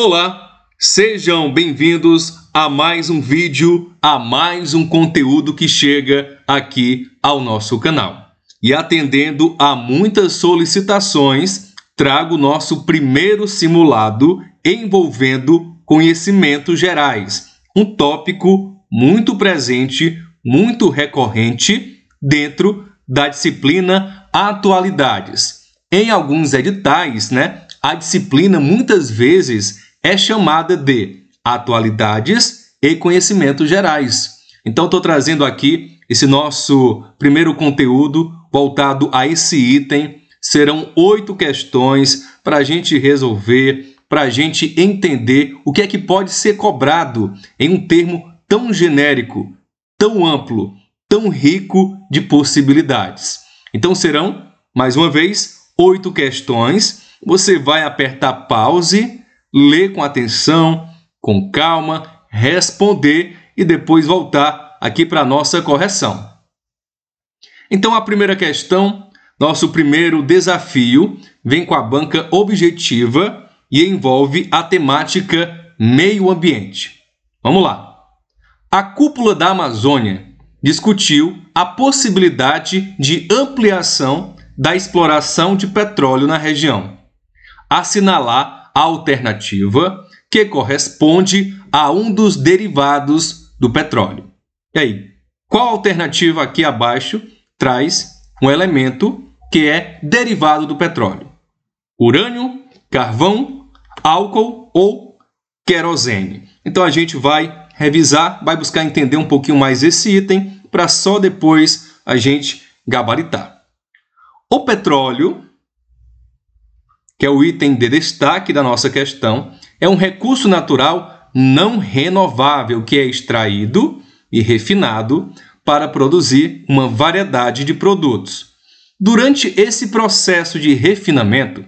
Olá, sejam bem-vindos a mais um vídeo, a mais um conteúdo que chega aqui ao nosso canal. E atendendo a muitas solicitações, trago nosso primeiro simulado envolvendo conhecimentos gerais, um tópico muito presente, muito recorrente dentro da disciplina Atualidades. Em alguns editais, né, a disciplina muitas vezes é chamada de Atualidades e Conhecimentos Gerais. Então, estou trazendo aqui esse nosso primeiro conteúdo voltado a esse item. Serão oito questões para a gente resolver, para a gente entender o que é que pode ser cobrado em um termo tão genérico, tão amplo, tão rico de possibilidades. Então serão, mais uma vez, oito questões. Você vai apertar pause, ler com atenção, com calma, responder e depois voltar aqui para a nossa correção. Então, a primeira questão, nosso primeiro desafio, vem com a banca objetiva e envolve a temática meio ambiente. Vamos lá. A cúpula da Amazônia discutiu a possibilidade de ampliação da exploração de petróleo na região, assinalar alternativa que corresponde a um dos derivados do petróleo. E aí, qual alternativa aqui abaixo traz um elemento que é derivado do petróleo? Urânio, carvão, álcool ou querosene. Então a gente vai revisar, vai buscar entender um pouquinho mais esse item para só depois a gente gabaritar. O petróleo, que é o item de destaque da nossa questão, é um recurso natural não renovável que é extraído e refinado para produzir uma variedade de produtos. Durante esse processo de refinamento,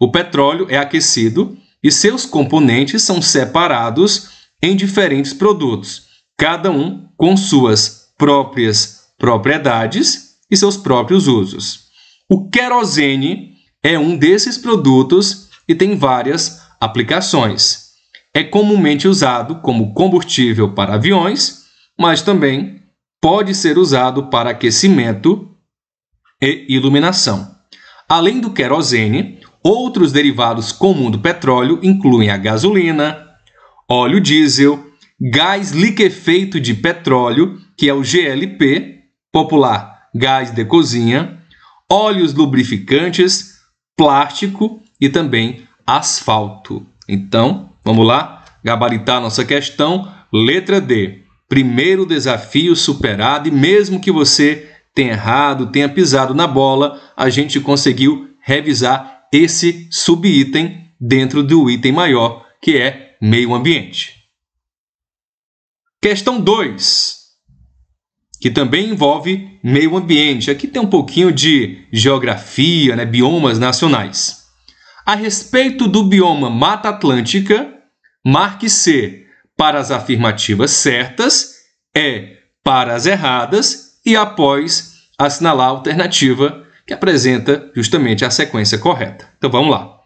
o petróleo é aquecido e seus componentes são separados em diferentes produtos, cada um com suas próprias propriedades e seus próprios usos. O querosene é um desses produtos e tem várias aplicações. É comumente usado como combustível para aviões, mas também pode ser usado para aquecimento e iluminação. Além do querosene, outros derivados comuns do petróleo incluem a gasolina, óleo diesel, gás liquefeito de petróleo, que é o GLP, popular gás de cozinha, óleos lubrificantes, plástico e também asfalto. Então, vamos lá, gabaritar nossa questão. Letra D. Primeiro desafio superado e mesmo que você tenha errado, tenha pisado na bola, a gente conseguiu revisar esse subitem dentro do item maior, que é meio ambiente. Questão 2, que também envolve meio ambiente. Aqui tem um pouquinho de geografia, né, biomas nacionais. A respeito do bioma Mata Atlântica, marque C para as afirmativas certas, E para as erradas e após assinalar a alternativa que apresenta justamente a sequência correta. Então vamos lá.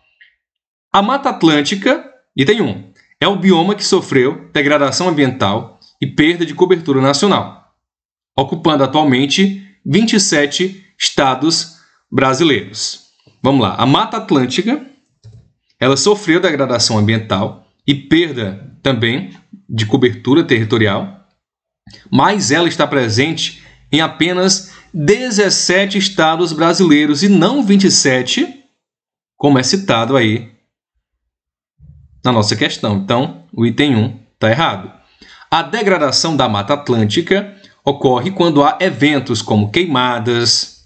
A Mata Atlântica, item 1, é o bioma que sofreu degradação ambiental e perda de cobertura nacional, ocupando atualmente 27 estados brasileiros. Vamos lá, a Mata Atlântica, ela sofreu degradação ambiental e perda também de cobertura territorial, mas ela está presente em apenas 17 estados brasileiros e não 27, como é citado aí na nossa questão. Então, o item 1 está errado. A degradação da Mata Atlântica ocorre quando há eventos como queimadas,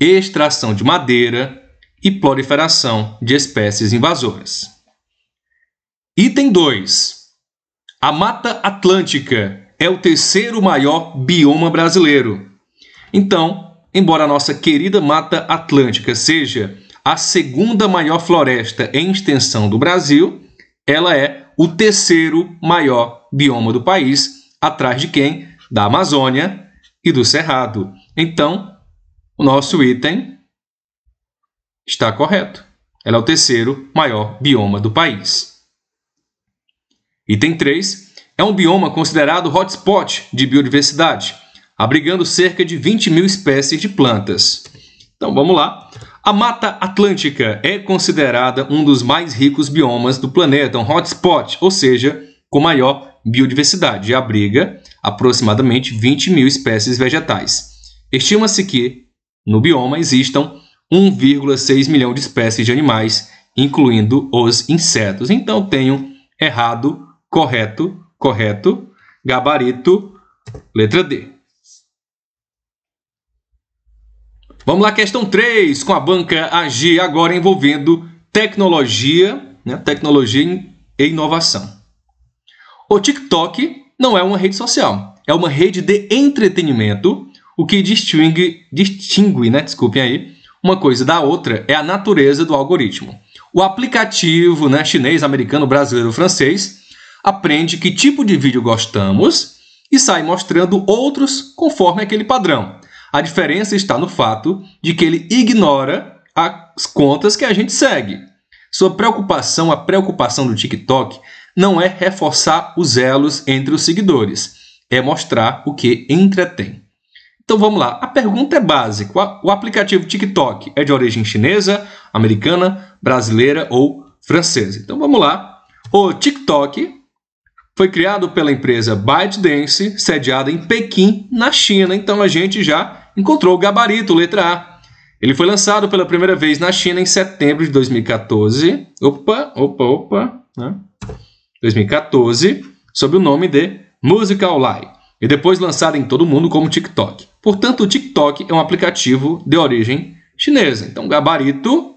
extração de madeira e proliferação de espécies invasoras. Item 2. A Mata Atlântica é o terceiro maior bioma brasileiro. Então, embora a nossa querida Mata Atlântica seja a segunda maior floresta em extensão do Brasil, ela é o terceiro maior bioma do país, atrás de quem? Da Amazônia e do Cerrado. Então, o nosso item está correto. Ela é o terceiro maior bioma do país. Item 3. É um bioma considerado hotspot de biodiversidade, abrigando cerca de 20 mil espécies de plantas. Então vamos lá. A Mata Atlântica é considerada um dos mais ricos biomas do planeta, um hotspot, ou seja, com maior biodiversidade, e abriga aproximadamente 20 mil espécies vegetais. Estima-se que no bioma existam 1,6 milhão de espécies de animais, incluindo os insetos. Então tenho errado, correto, correto, gabarito, letra D. Vamos lá, questão 3, com a banca AG, agora envolvendo tecnologia, né, tecnologia e inovação. O TikTok não é uma rede social, é uma rede de entretenimento. O que distingue, distingue né, desculpem aí, uma coisa da outra é a natureza do algoritmo. O aplicativo né, chinês, americano, brasileiro, francês aprende que tipo de vídeo gostamos e sai mostrando outros conforme aquele padrão. A diferença está no fato de que ele ignora as contas que a gente segue. Sua preocupação, a preocupação do TikTok, não é reforçar os elos entre os seguidores, é mostrar o que entretém. Então vamos lá, a pergunta é básica: o aplicativo TikTok é de origem chinesa, americana, brasileira ou francesa? Então vamos lá. O TikTok foi criado pela empresa ByteDance, sediada em Pequim, na China. Então a gente já encontrou o gabarito, letra A. Ele foi lançado pela primeira vez na China em setembro de 2014. Opa, opa, opa. Né? 2014, sob o nome de Musical Lie. E depois lançado em todo o mundo como TikTok. Portanto, o TikTok é um aplicativo de origem chinesa. Então, gabarito,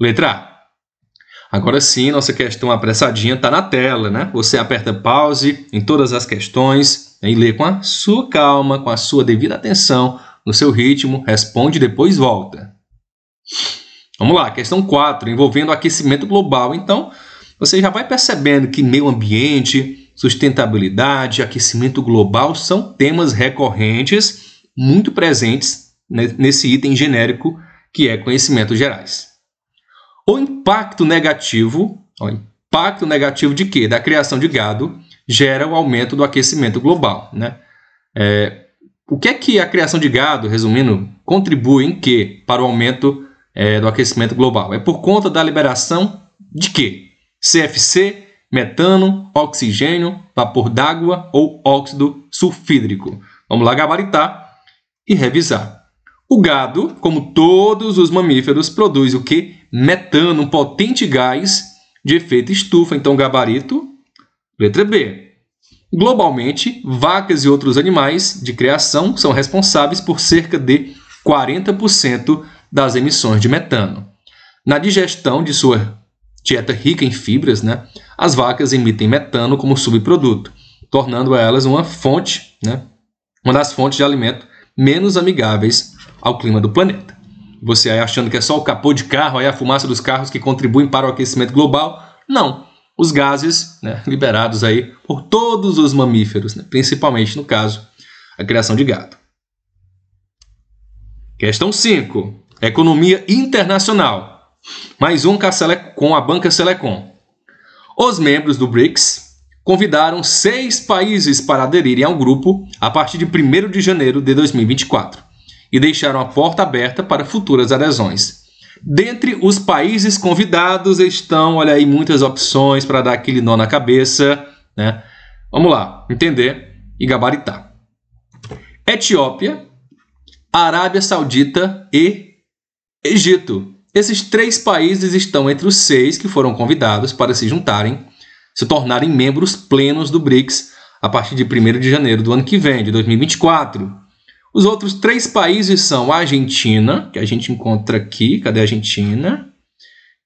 letra A. Agora sim, nossa questão apressadinha está na tela, né? Você aperta pause em todas as questões e lê com a sua calma, com a sua devida atenção, no seu ritmo, responde e depois volta. Vamos lá, questão 4, envolvendo aquecimento global. Então, você já vai percebendo que meio ambiente, sustentabilidade, aquecimento global são temas recorrentes, muito presentes nesse item genérico que é conhecimentos gerais. O impacto negativo, o impacto negativo de quê? Da criação de gado gera o aumento do aquecimento global, né? É, o que é que a criação de gado, resumindo, contribui em quê para o aumento é, do aquecimento global? É por conta da liberação de quê? CFC, metano, oxigênio, vapor d'água ou óxido sulfídrico. Vamos lá gabaritar e revisar. O gado, como todos os mamíferos, produz o que? Metano, um potente gás de efeito estufa. Então, gabarito, letra B. Globalmente, vacas e outros animais de criação são responsáveis por cerca de 40% das emissões de metano. Na digestão de sua dieta rica em fibras, né, as vacas emitem metano como subproduto, tornando elas uma fonte, né, uma das fontes de alimento menos amigáveis ao clima do planeta. Você aí achando que é só o capô de carro, aí a fumaça dos carros que contribuem para o aquecimento global? Não. Os gases né, liberados aí por todos os mamíferos, né, principalmente no caso, a criação de gado. Questão 5. Economia internacional. Mais um com a banca Selecom. Os membros do BRICS convidaram seis países para aderirem ao grupo a partir de 1 de janeiro de 2024 e deixaram a porta aberta para futuras adesões. Dentre os países convidados estão, olha aí, muitas opções para dar aquele nó na cabeça, né? Vamos lá, entender e gabaritar. Etiópia, Arábia Saudita e Egito. Esses três países estão entre os seis que foram convidados para se juntarem, se tornarem membros plenos do BRICS a partir de 1 de janeiro do ano que vem, de 2024. Os outros três países são a Argentina, que a gente encontra aqui, cadê a Argentina?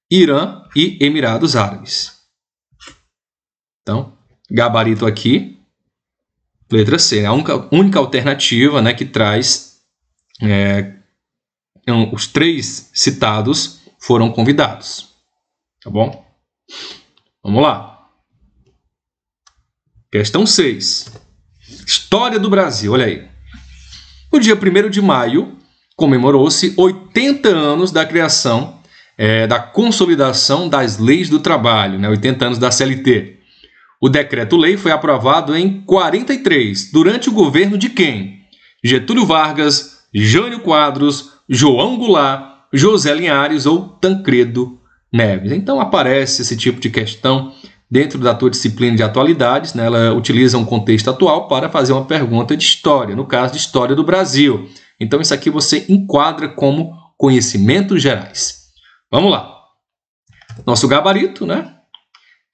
Irã e Emirados Árabes. Então, gabarito aqui, letra C, a única, única alternativa né, que traz é, então, os três citados foram convidados. Tá bom? Vamos lá. Questão 6. História do Brasil, olha aí. No dia 1 de maio, comemorou-se 80 anos da criação, é, da consolidação das leis do trabalho, né, 80 anos da CLT. O decreto-lei foi aprovado em 43, durante o governo de quem? Getúlio Vargas, Jânio Quadros, João Goulart, José Linhares ou Tancredo Neves. Então aparece esse tipo de questão dentro da tua disciplina de atualidades, né? ela utiliza um contexto atual para fazer uma pergunta de história, no caso de história do Brasil. Então isso aqui você enquadra como conhecimentos gerais. Vamos lá. Nosso gabarito, né?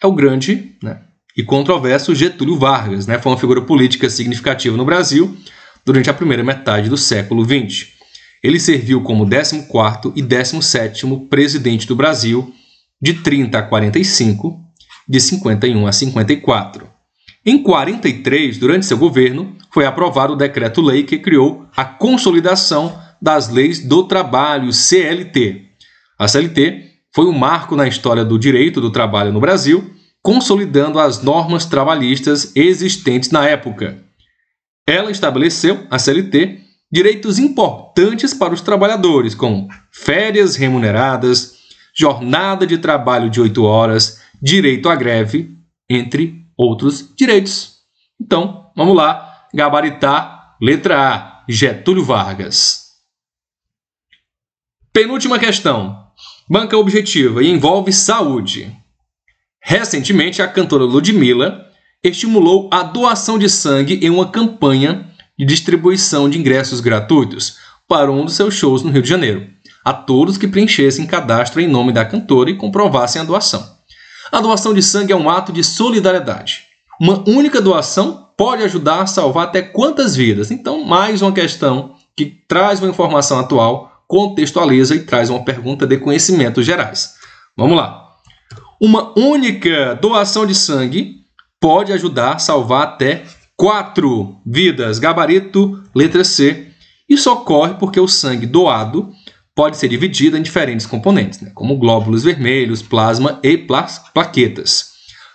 É o grande, né? E controverso Getúlio Vargas, né? Foi uma figura política significativa no Brasil durante a primeira metade do século XX. Ele serviu como 14º e 17º presidente do Brasil de 30 a 45, de 51 a 54. Em 43, durante seu governo, foi aprovado o decreto-lei que criou a consolidação das leis do trabalho CLT. A CLT foi um marco na história do direito do trabalho no Brasil, consolidando as normas trabalhistas existentes na época. Ela estabeleceu, a CLT, direitos importantes para os trabalhadores, como férias remuneradas, jornada de trabalho de 8 horas, direito à greve, entre outros direitos. Então, vamos lá, gabaritar letra A, Getúlio Vargas. Penúltima questão. Banca objetiva e envolve saúde. Recentemente, a cantora Ludmilla estimulou a doação de sangue em uma campanha distribuição de ingressos gratuitos para um dos seus shows no Rio de Janeiro, a todos que preenchessem cadastro em nome da cantora e comprovassem a doação. A doação de sangue é um ato de solidariedade. Uma única doação pode ajudar a salvar até quantas vidas? Então, mais uma questão que traz uma informação atual, contextualiza e traz uma pergunta de conhecimentos gerais. Vamos lá. Uma única doação de sangue pode ajudar a salvar até Quatro vidas, gabarito, letra C. Isso ocorre porque o sangue doado pode ser dividido em diferentes componentes, né, como glóbulos vermelhos, plasma e plaquetas,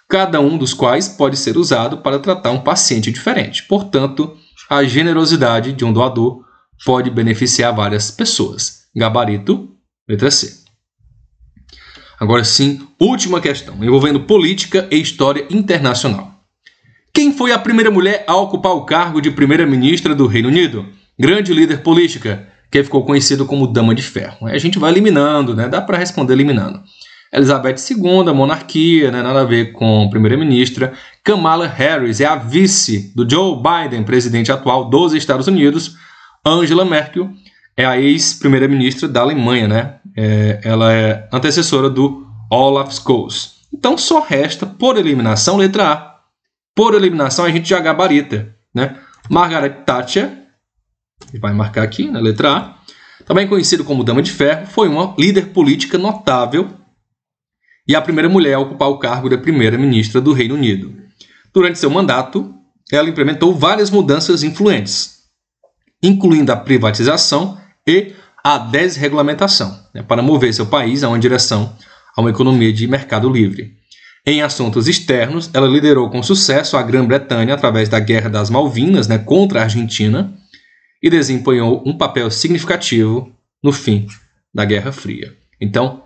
cada um dos quais pode ser usado para tratar um paciente diferente. Portanto, a generosidade de um doador pode beneficiar várias pessoas. Gabarito, letra C. Agora sim, última questão, envolvendo política e história internacional. Quem foi a primeira mulher a ocupar o cargo de primeira-ministra do Reino Unido? Grande líder política, que ficou conhecido como Dama de Ferro. A gente vai eliminando, né? Dá para responder eliminando. Elizabeth II, monarquia, né? nada a ver com primeira-ministra. Kamala Harris é a vice do Joe Biden, presidente atual dos Estados Unidos. Angela Merkel é a ex-primeira-ministra da Alemanha, né? É, ela é antecessora do Olaf Scholz. Então só resta, por eliminação, letra A, por eliminação, a gente já gabarita. Né? Margaret Thatcher, vai marcar aqui na letra A, também conhecido como Dama de Ferro, foi uma líder política notável e a primeira mulher a ocupar o cargo de primeira-ministra do Reino Unido. Durante seu mandato, ela implementou várias mudanças influentes, incluindo a privatização e a desregulamentação, né, para mover seu país a uma direção a uma economia de mercado livre. Em assuntos externos, ela liderou com sucesso a Grã-Bretanha através da Guerra das Malvinas né, contra a Argentina e desempenhou um papel significativo no fim da Guerra Fria. Então,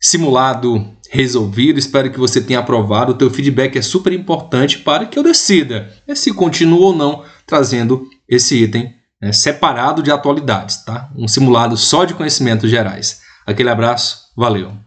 simulado resolvido, espero que você tenha aprovado. O teu feedback é super importante para que eu decida né, se continuo ou não trazendo esse item né, separado de atualidades, tá? Um simulado só de conhecimentos gerais. Aquele abraço, valeu!